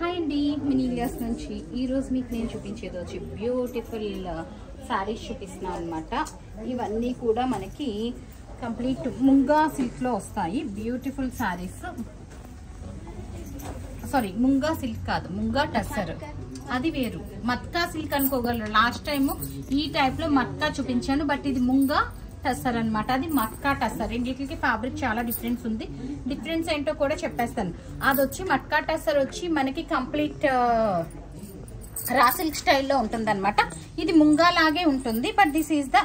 Hi అండి మినీలియాస్ నుంచి. ఈరోజు మీకు నేను చూపించేది వచ్చి బ్యూటిఫుల్ శారీస్ uh, చూపిస్తున్నాను అనమాట ఇవన్నీ కూడా మనకి కంప్లీట్ ముంగా సిల్క్లో వస్తాయి. Beautiful saris sorry munga silk కాదు ముంగా టస్సర్ అది వేరు. మత్కా సిల్క్ అనుకోగలరు. లాస్ట్ టైం ఈ టైప్లో మత్కా చూపించాను బట్ ఇది ముంగా టస్సర్ అనమాట అది మట్కా టస్సర్. రెండింటికి ఫ్యాబ్రిక్ చాలా డిఫరెన్స్ ఉంది. డిఫరెన్స్ ఏంటో కూడా చెప్పేస్తాను. అది వచ్చి మట్కా టస్సర్ వచ్చి మనకి కంప్లీట్ రా సిల్క్ స్టైల్లో ఉంటుంది అనమాట ఇది ముంగా లాగే ఉంటుంది but this is the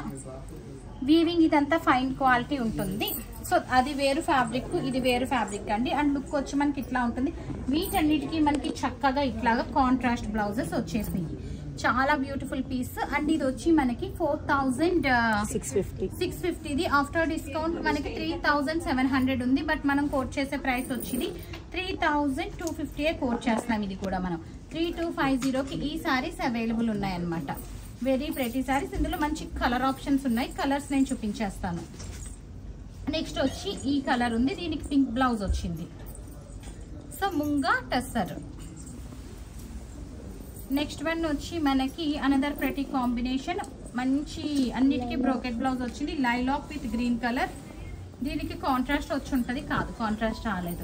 weaving ఇదంతా ఫైన్ క్వాలిటీ ఉంటుంది. సో అది వేరు ఫ్యాబ్రిక్ ఇది వేరు ఫ్యాబ్రిక్ అండి. అండ్ లుక్ వచ్చి మనకి ఇట్లా ఉంటుంది. వీటన్నిటికీ మనకి చక్కగా ఇట్లాగా కాంట్రాస్ట్ బ్లౌజెస్ వచ్చేసినాయి. చాలా బ్యూటిఫుల్ పీస్ అండ్ ఇది వచ్చి మనకి four thousand six fifty six ఫిఫ్టీది after discount మనకి త్రీ థౌజండ్ సెవెన్ హండ్రెడ్ ఉంది. బట్ మనం కోట్ చేసే ప్రైస్ వచ్చింది three thousand two fifty quote చేస్తున్నాం ఇది కూడా మనం. త్రీ టూ ఫైవ్ జీరోకి ఈ సారీస్ అవైలబుల్ ఉన్నాయన్నమాట. వెరీ ప్రెటీ సారీస్ ఇందులో మంచి కలర్ ఆప్షన్స్ ఉన్నాయి. కలర్స్ నేను చూపించేస్తాను. నెక్స్ట్ వచ్చి ఈ కలర్ ఉంది. దీనికి పింక్ బ్లౌజ్ వచ్చింది. So munga tussar next one వచ్చి మనకి అనదర్ ప్రతి కాంబినేషన్ మంచి అన్నిటికీ బ్రోకెట్ బ్లౌజ్ వచ్చింది. లైలాక్ విత్ గ్రీన్ కలర్ దీనికి కాంట్రాస్ట్ వచ్చి ఉంటది కాదు కాంట్రాస్ట్ రాలేదు.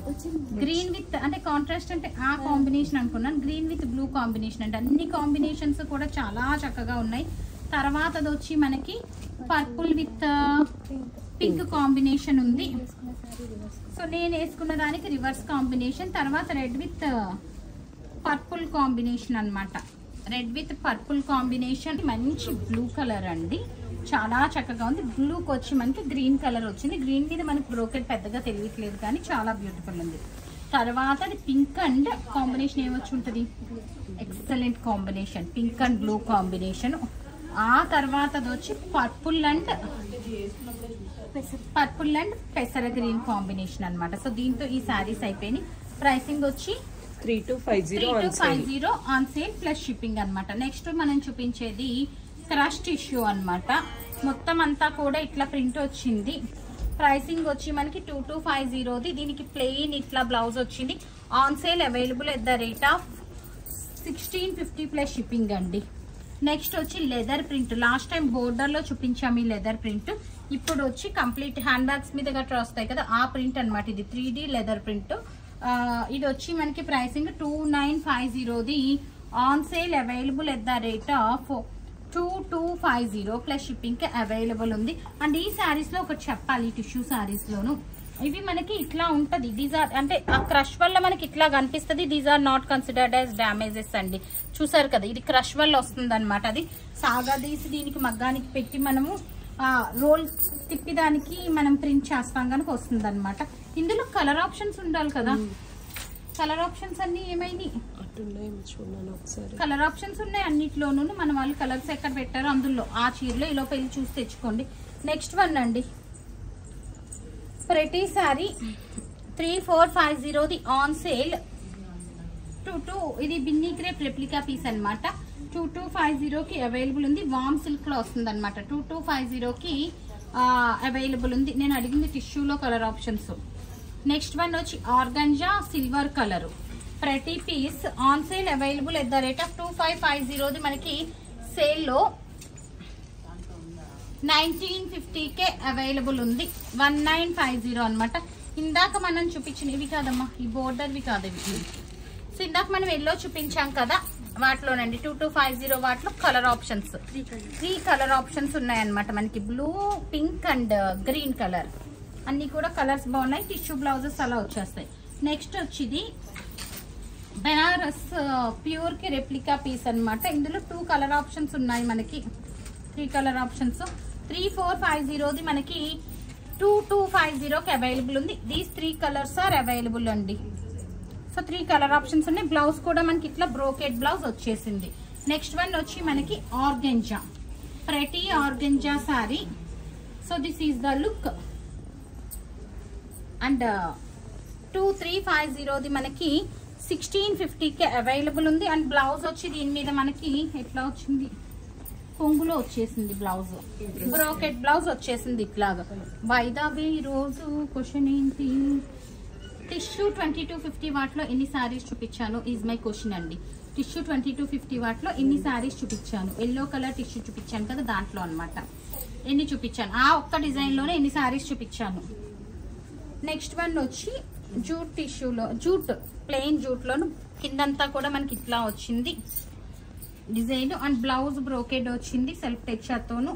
గ్రీన్ విత్ అంటే కాంట్రాస్ట్ అంటే ఆ కాంబినేషన్ అనుకున్నాను. గ్రీన్ విత్ బ్లూ కాంబినేషన్ అంటే అన్ని కాంబినేషన్స్ కూడా చాలా చక్కగా ఉన్నాయి. తర్వాత అది వచ్చి మనకి పర్పుల్ విత్ పింక్ కాంబినేషన్ ఉంది. సో నేను వేసుకున్న దానికి రివర్స్ కాంబినేషన్ తర్వాత రెడ్ విత్ పర్పుల్ కాంబినేషన్ అనమాట రెడ్ విత్ పర్పుల్ కాంబినేషన్. మంచి బ్లూ కలర్ అండి. చాలా చక్కగా ఉంది. బ్లూకి వచ్చి మనకి గ్రీన్ కలర్ వచ్చింది. గ్రీన్ మీద మనకి బ్రోకెట్ పెద్దగా తెలియట్లేదు కానీ చాలా బ్యూటిఫుల్ ఉంది. తర్వాత అది పింక్ అండ్ కాంబినేషన్ ఏమొచ్చి ఉంటుంది? Excellent combination. Pink and blue combination. ఆ తర్వాత అది వచ్చి పర్పుల్ అండ్ పర్పుల్ అండ్ పెసర గ్రీన్ కాంబినేషన్ అనమాట సో దీంతో ఈ శారీస్ అయిపోయినాయి. ప్రైసింగ్ వచ్చి three two five three zero five zero on sale plus shipping అనమాట నెక్స్ట్ మనం చూపించేది క్రష్ టిష్యూ అన్నమాట. మొత్తం అంతా కూడా ఇట్లా ప్రింట్ వచ్చింది. ప్రైసింగ్ వచ్చి మనకి టూ టూ ఫైవ్ జీరోది దీనికి ప్లెయిన్ ఇట్లా బ్లౌజ్ వచ్చింది. On sale available at the rate of sixteen fifty plus shipping అండి. నెక్స్ట్ వచ్చి లెదర్ ప్రింట్ లాస్ట్ టైం బోర్డర్లో చూపించాము ఈ లెదర్ ప్రింట్ ఇప్పుడు వచ్చి కంప్లీట్ హ్యాండ్ బ్యాగ్స్ మీద గట్రా వస్తాయి కదా ఆ ప్రింట్ అనమాట ఇది త్రీ డి లెదర్ ప్రింట్ ఇది వచ్చి మనకి pricing two nine five జీరోది on sale available at the rate of two two five zero plus shipping available ఉంది. అండ్ ఈ శారీస్లో ఒకటి చెప్పాలి టిష్యూ శారీస్లోను ఇవి మనకి ఇట్లా ఉంటుంది. దీస్ ఆర్ అంటే ఆ క్రష్ వల్ల మనకి ఇట్లా కనిపిస్తుంది. These are not considered as damages అండి. చూసారు కదా ఇది క్రష్ వల్ల వస్తుంది అనమాట అది సాగదీసి దీనికి మగ్గానికి పెట్టి మనము రోల్ తిప్పి దానికి మనం ప్రింట్ చేస్తాం కనుక వస్తుంది అనమాట ఇందులో కలర్ ఆప్షన్స్ ఉండాలి కదా. కలర్ ఆప్షన్స్ అన్ని ఏమైనాయి కలర్ ఆప్షన్స్ ఉన్నాయి అన్నిట్లోనూ మన వాళ్ళు కలర్స్ ఎక్కడ పెట్టారో అందులో. ఆ చీరలో ఇలా పెళ్ళి చూసి తెచ్చుకోండి. నెక్స్ట్ వన్ అండి. ప్రతి సారీ త్రీ ఫోర్ ఫైవ్ జీరోది ఆన్ సేల్ టూ టూ ఇది బిన్నీ క్రేప్ రెప్లికా పీస్ అన్నమాట. టూ టూ ఫైవ్ జీరోకి అవైలబుల్ ఉంది. వామ్ సిల్క్లో వస్తుంది అనమాట టూ టూ ఫైవ్ జీరోకి అవైలబుల్ ఉంది. నేను అడిగింది టిష్యూలో కలర్ ఆప్షన్స్ నెక్స్ట్ వన్ వచ్చి ఆర్గంజా సిల్వర్ కలర్. ప్రతి piece on sale available at the rate of two five five జీరోది మనకి సేల్లో నైన్టీన్ ఫిఫ్టీకే అవైలబుల్ ఉంది. వన్ నైన్ ఫైవ్ జీరో అనమాట ఇందాక మనం చూపించిన ఇవి కాదమ్మా ఈ బోర్డర్వి కాదు ఇవి. సో ఇందాక మనం ఎల్లో చూపించాం కదా వాటిలోనండి టూ టూ ఫైవ్ జీరో వాటిలో colour options. Three colour options ఉన్నాయన్నమాట మనకి. Blue pink and green colour అన్ని కూడా కలర్స్ బాగున్నాయి. టిష్యూ బ్లౌజెస్ అలా వచ్చేస్తాయి. నెక్స్ట్ వచ్చింది బెనారస్ ప్యూర్కి రెప్లికా పీస్ అన్నమాట. ఇందులో టూ కలర్ ఆప్షన్స్ ఉన్నాయి మనకి. Three colour options three four five జీరోది మనకి టూ టూ ఫైవ్ జీరోకి అవైలబుల్ ఉంది. These three colours are available అండి. సో త్రీ కలర్ ఆప్షన్స్ ఉన్నాయి. బ్లౌజ్ కూడా మనకి ఇట్లా బ్రోకెట్ బ్లౌజ్ వచ్చేసింది. నెక్స్ట్ వన్ వచ్చి మనకి ఆర్గెంజా. ప్రతి organza sari so this is the look and two three five జీరోది మనకి సిక్స్టీన్ ఫిఫ్టీకి అవైలబుల్ ఉంది. అండ్ బ్లౌజ్ వచ్చి దీని మీద మనకి ఎట్లా వచ్చింది? కొంగులో వచ్చేసింది బ్లౌజ్ బ్రోకెట్ బ్లౌజ్ వచ్చేసింది ఇట్లాగా. వైదాబి ఈ రోజు? క్వశ్చన్ ఏంటి? టిష్యూ ట్వంటీ టూ ఫిఫ్టీ వాట్లో ఎన్ని శారీస్ చూపించాను? ఈజ్ మై క్వశ్చన్ అండి. టిష్యూ ట్వంటీ టూ ఫిఫ్టీ వాట్లో ఎన్ని శారీస్ చూపించాను? ఎల్లో కలర్ టిష్యూ చూపించాను కదా దాంట్లో అనమాట ఎన్ని చూపించాను? ఆ ఒక్క డిజైన్లోనే ఎన్ని శారీస్ చూపించాను? నెక్స్ట్ వన్ వచ్చి జూట్ టిష్యూలో జూట్ ప్లెయిన్ జూట్లోను కిందంతా కూడా మనకి ఇట్లా వచ్చింది. డిజైన్ అండ్ బ్లౌజ్ బ్రోకెడ్ వచ్చింది సెల్ఫ్ టెక్చర్తోను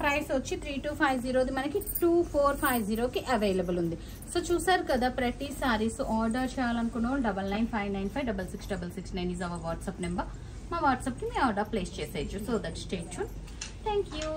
ప్రైస్ వచ్చి త్రీ టూ ఫైవ్ జీరోది మనకి టూ ఫోర్ ఫైవ్ జీరోకి అవైలబుల్ ఉంది. సో చూసారు కదా ప్రతి సారీస్ ఆర్డర్ చేయాలనుకున్న వాళ్ళు double nine five nine five double six double six nine is our WhatsApp number మా వాట్సాప్కి మీ ఆర్డర్ ప్లేస్ చేసేయచ్చు. So that state thank you